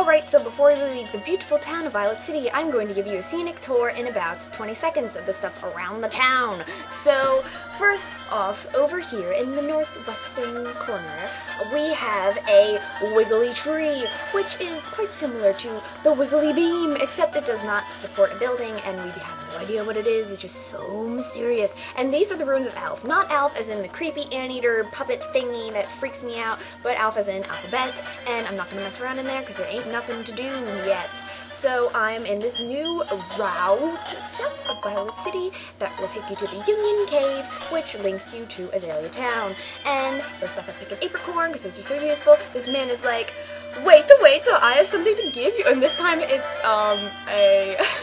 Alright, so before we leave the beautiful town of Violet City, I'm going to give you a scenic tour in about 20 seconds of the stuff around the town. So, first off, over here in the northwestern corner, we have a wiggly tree, which is quite similar to the wiggly beam, except it does not support a building, and we have no idea what it is. It's just so mysterious. And these are the ruins of Alph. Not Alf as in the creepy anteater puppet thingy that freaks me out, but Alph as in alphabet, and I'm not to mess around in there because there ain't nothing to do yet. So I'm in this new route south of Violet City that will take you to the Union Cave, which links you to Azalea Town. And first off, I pick an apricorn because those are so useful. This man is like, wait, wait, I have something to give you. And this time it's um a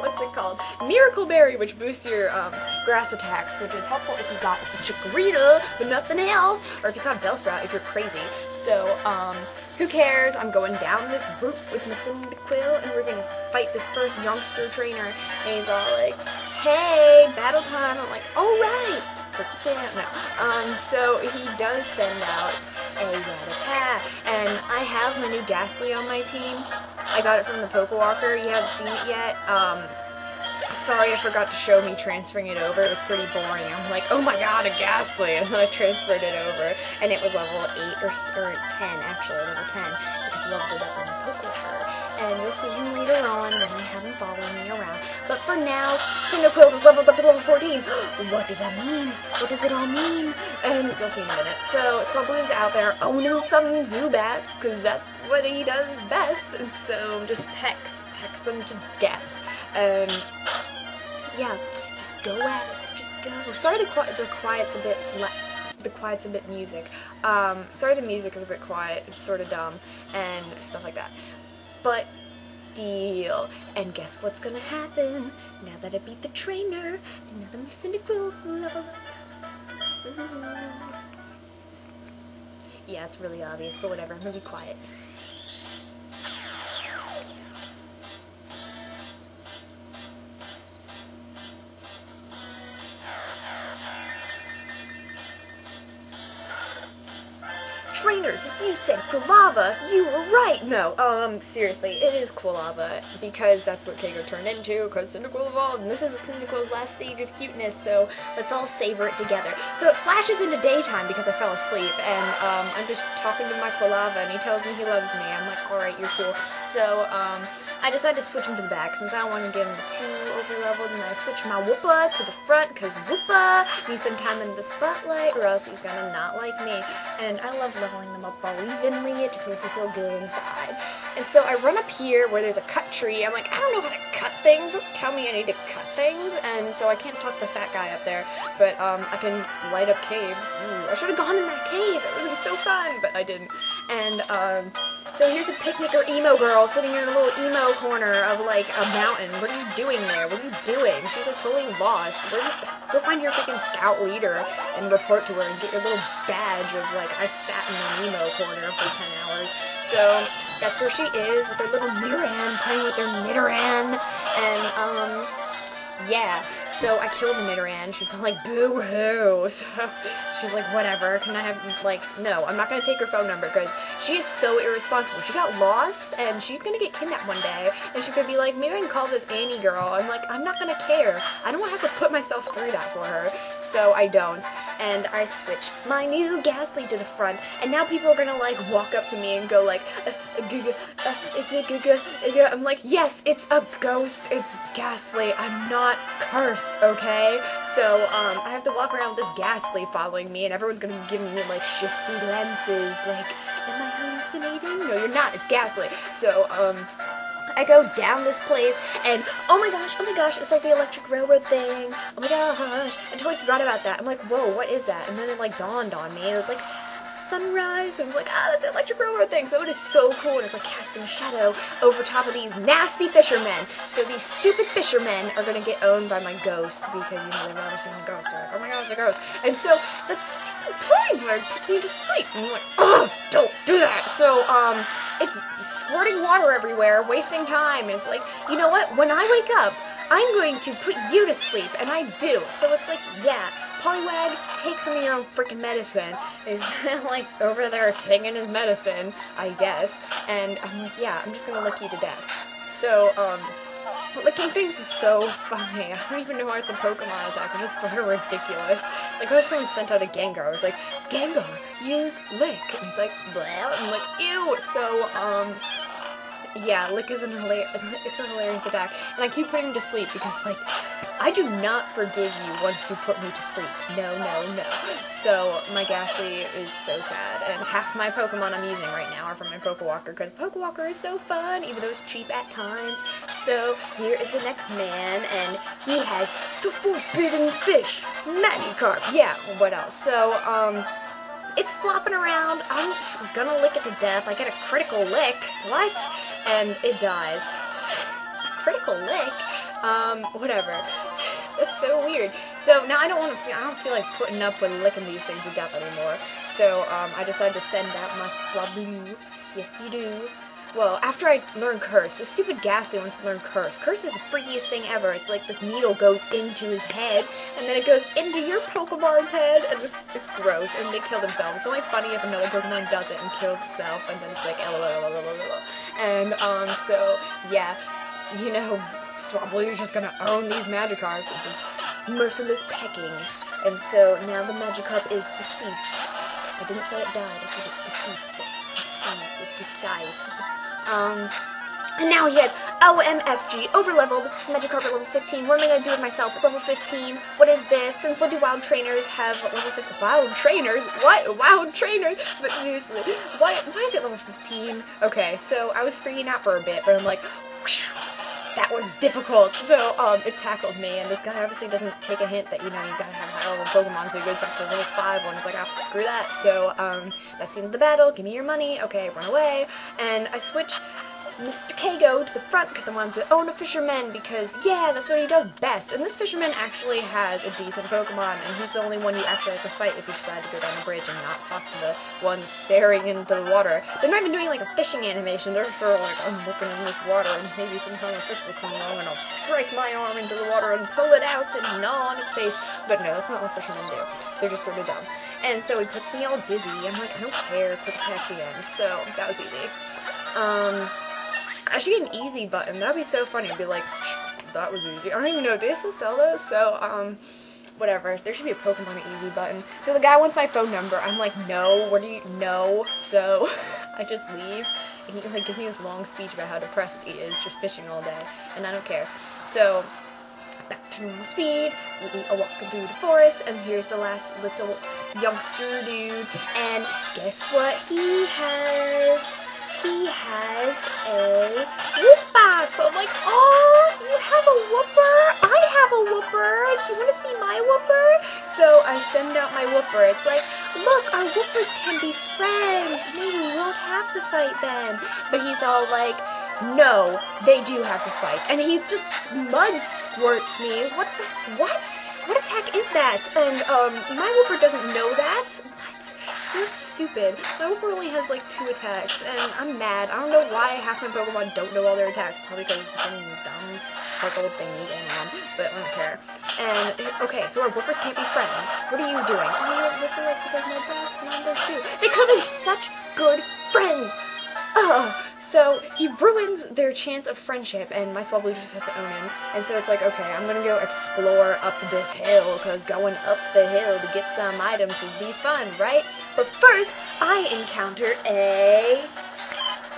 what's it called? Miracle Berry, which boosts your um, grass attacks, which is helpful if you got Chikorita, but nothing else, or if you caught Bellsprout if you're crazy. So, um, who cares? I'm going down this route with my and we're gonna fight this first youngster trainer. And he's all like, hey, battle time. I'm like, break it down. No. Um, so he does send out a Rattata, and I have my new Gastly on my team. I got it from the Pokewalker. You haven't seen it yet. Um, sorry I forgot to show me transferring it over. It was pretty boring. I'm like, oh my god, a Gastly! And then I transferred it over, and it was level 8 or, or 10, actually, level 10, because I leveled it up on the Pokewalker. And you'll see him later on when I have him following me around. But for now, Cyndaquil is leveled up to level 14. what does that mean? What does it all mean? And you'll see in a minute. So, Swablu's out there oh, owning some Zubats, because that's what he does best. And so, just pecks, pecks them to death. Um, yeah, just go at it. Just go. Sorry, the qui the quiet's a bit the quiet's a bit music. Um, sorry, the music is a bit quiet. It's sort of dumb and stuff like that. But deal. And guess what's gonna happen now that I beat the trainer that my Cyndaquil level up. Yeah, it's really obvious, but whatever. I'm gonna be quiet. Trainers, if you said Quilava, you were right! No, um, seriously, it is Quilava, because that's what Kago turned into, because Cyndaquil evolved, and this is Cyndaquil's last stage of cuteness, so let's all savor it together. So it flashes into daytime because I fell asleep, and, um, I'm just talking to my Quilava, and he tells me he loves me. I'm like, alright, you're cool. So, um, I decided to switch him to the back, since I don't want to give him too over-leveled, and I switched my Wooper to the front, because Wooper needs some time in the spotlight, or else he's gonna not like me. And I love leveling them up all evenly, it just makes me feel good inside. And so I run up here where there's a cut tree, I'm like, I don't know how to cut things, tell me I need to cut things, and so I can't talk the fat guy up there, but um, I can light up caves. Ooh, I should have gone in that cave, it would have been so fun, but I didn't. And um, so here's a picnic or emo girl sitting here in a little emo corner of like a mountain. What are you doing there? What are you doing? She's like totally lost. You, go find your freaking scout leader and report to her and get your little badge of like I sat in an emo corner for 10 hours. So that's where she is with her little Nidoran playing with her Nidoran and um yeah. So I killed the Nidoran. She's like, boo hoo. So she's like, whatever. Can I have, like, no, I'm not going to take her phone number because she is so irresponsible. She got lost and she's going to get kidnapped one day. And she's going to be like, maybe I can call this Annie girl. I'm like, I'm not going to care. I don't want to have to put myself through that for her. So I don't. And I switch my new Gastly to the front. And now people are going to, like, walk up to me and go, like, uh, uh, uh, it's a guga, I'm like, yes, it's a ghost. It's Gastly. I'm not cursed, okay? So, um, I have to walk around with this Gastly following me, and everyone's gonna be giving me, like, shifty lenses, like, am I hallucinating? No, you're not, it's Gastly. So, um, I go down this place, and oh my gosh, oh my gosh, it's like the electric railroad thing. Oh my gosh, I totally forgot about that. I'm like, whoa, what is that? And then it, like, dawned on me, and it was like, sunrise. And I was like, ah, that's the electric railroad thing. So it is so cool, and it's like casting a shadow over top of these nasty fishermen. So these stupid fishermen are gonna get owned by my ghost because you know they've never seen a ghost. They're like, oh my god, it's a ghost. And so that stupid plagues are putting me to sleep. And I'm like, oh, don't do that. So um, it's squirting water everywhere, wasting time. And it's like, you know what? When I wake up, I'm going to put you to sleep, and I do. So it's like, yeah, Poliwag, take some of your own freaking medicine. Is like over there taking his medicine, I guess. And I'm like, yeah, I'm just gonna lick you to death. So, um, licking things is so funny. I don't even know why it's a Pokemon attack, which is sort of ridiculous. Like, if someone sent out a Gengar? It's like, Gengar, use lick. And he's like, blah. I'm like, ew. So, um, yeah, Lick is an hilarious, it's a hilarious attack. And I keep putting him to sleep because, like, I do not forgive you once you put me to sleep. No, no, no. So, my Gastly is so sad. And half my Pokemon I'm using right now are from my Pokewalker because Pokewalker is so fun, even though it's cheap at times. So, here is the next man, and he has the Forbidden Fish, Magikarp. Yeah, what else? So, um, it's flopping around. I'm gonna lick it to death. I get a critical lick. What? And it dies. critical lick? Um, whatever. That's so weird. So now I don't want to. I don't feel like putting up with licking these things to death anymore. So um, I decided to send out my Swablu. Yes, you do. Well, after I learned Curse, the stupid Gastly wants to learn Curse. Curse is the freakiest thing ever. It's like this needle goes into his head, and then it goes into your Pokemon's head, and it's, it's gross, and they kill themselves. It's only funny if another Pokemon does it and kills itself, and then it's like, lol, And, um, so, yeah, you know, Swablu is just gonna own these Magikarps with this merciless pecking. And so now the Magikarp is deceased. I didn't say it died, I said it deceased. It Deceased, it deceased. Um, and now he has OMFG, overleveled, Magikarp at level 15. What am I going to do with myself at level 15? What is this? Since when do wild trainers have level 15? Wild trainers? What? Wild trainers? But seriously, why, why is it level 15? Okay, so I was freaking out for a bit, but I'm like, whoosh, that was difficult. So um, it tackled me, and this guy obviously doesn't take a hint that you know you gotta have high level Pokemon, so he goes back to level five when it's like, ah, screw that. So um, that's the end of the battle. Give me your money. Okay, run away. And I switch Mr. Kago to the front because I want him to own a fisherman because, yeah, that's what he does best. And this fisherman actually has a decent Pokemon, and he's the only one you actually have to fight if you decide to go down the bridge and not talk to the ones staring into the water. They're not even doing like a fishing animation, they're just sort of like, I'm looking in this water and maybe sometime a fish will come along and I'll strike my arm into the water and pull it out and gnaw on its face. But no, that's not what fishermen do. They're just sort of dumb. And so he puts me all dizzy. I'm like, I don't care, quick attack the end. So that was easy. Um, I should get an easy button. That'd be so funny. I'd be like, that was easy. I don't even know. Do they still sell those? So, um, whatever. There should be a Pokemon easy button. So the guy wants my phone number. I'm like, no. What do you, no. So I just leave. And he like gives me this long speech about how depressed he is just fishing all day. And I don't care. So back to normal speed. We are walking through the forest, and here's the last little youngster dude. And guess what he has? He has a Wooper. So I'm like, oh, you have a Wooper? I have a Wooper. Do you want to see my Wooper? So I send out my Wooper. It's like, look, our Woopers can be friends. Maybe we won't have to fight then. But he's all like, no, they do have to fight. And he just mud squirts me. What the, what? What attack is that? And um, my Wooper doesn't know that. So it's stupid. My Wooper only has like two attacks, and I'm mad. I don't know why half my Pokemon don't know all their attacks. Probably because some dumb purple thingy going on, but I don't care. And, okay, so our Woopers can't be friends. What are you doing? Oh, your Wooper likes to take my baths, mine does too. They could be such good friends! Ugh. So he ruins their chance of friendship, and my Swablu just has to own him. And so it's like, okay, I'm gonna go explore up this hill, because going up the hill to get some items would be fun, right? But first, I encounter a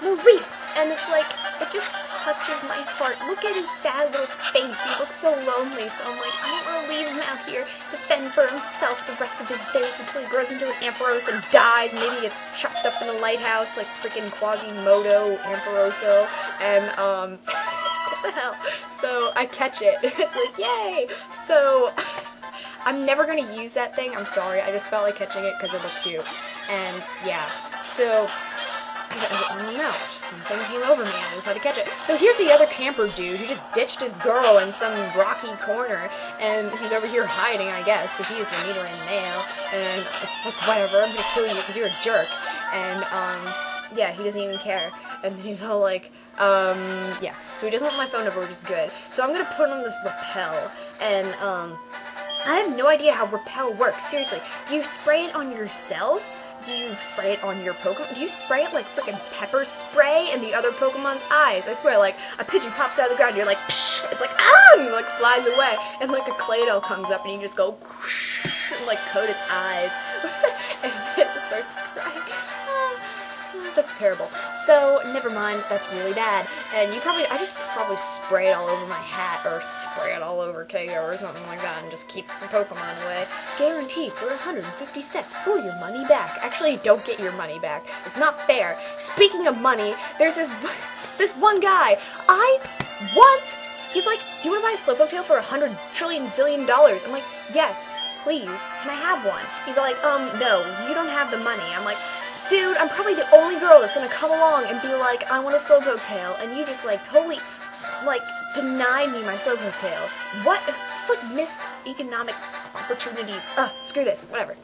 Mareep, and it's like, it just touches my heart. Look at his sad little face. He looks so lonely. So I'm like, I don't want to leave him out here to fend for himself the rest of his days until he grows into an Ampharos and dies. Maybe gets chopped up in a lighthouse like freaking Quasimodo Ampharoso. And, um, what the hell? So I catch it. It's like, yay! So... I'm never going to use that thing. I'm sorry. I just felt like catching it because it looked cute. And yeah. So I, I, don't know. Something came over me and I just had to catch it. So here's the other camper dude who just ditched his girl in some rocky corner, and he's over here hiding, I guess, because he is the neutering male. And it's like, whatever, I'm gonna kill you because you're a jerk. And um, yeah, he doesn't even care. And he's all like, um, yeah. So he doesn't want my phone number, which is good. So I'm gonna put on this repel, and um. I have no idea how repel works. Seriously, do you spray it on yourself? Do you spray it on your Pokemon? Do you spray it like freaking pepper spray in the other Pokemon's eyes? I swear, like a Pidgey pops out of the ground, you're like, Psh! it's like ah, and it, like flies away, and like a Claydol comes up, and you just go, and like coat its eyes, and it starts crying. That's terrible. So never mind. That's really bad. And you probably, I just probably spray it all over my hat or spray it all over KO or something like that, and just keep some Pokemon away. Guaranteed for 150 steps or your money back. Actually, don't get your money back. It's not fair. Speaking of money, there's this this one guy. I once. He's like, do you want to buy a Slowpoke tail for a hundred trillion zillion dollars? I'm like, yes, please. Can I have one? He's like, um, no, you don't have the money. I'm like, dude, I'm probably the only girl that's gonna come along and be like, I want a Slowpoke tail, and you just like totally, like, denied me my Slowpoke tail. What? It's like missed economic opportunities. Ugh, screw this, whatever.